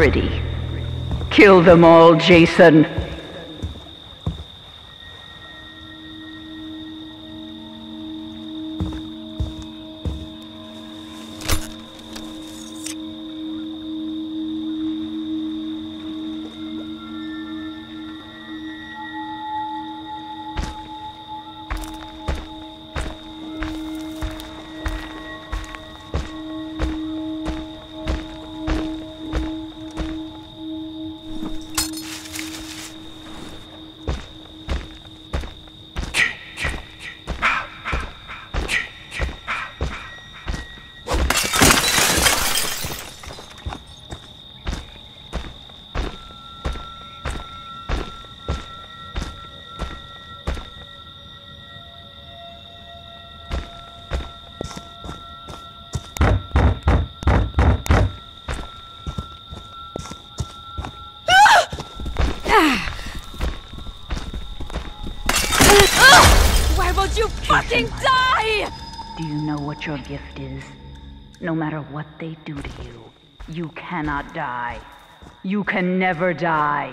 pretty. Kill them all, Jason. Why won't you fucking die? Do you know what your gift is? No matter what they do to you, you cannot die. You can never die.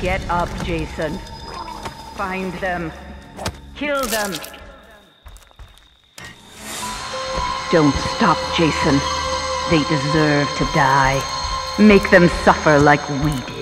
Get up, Jason. Find them. Kill them. Don't stop, Jason. They deserve to die. Make them suffer like we did.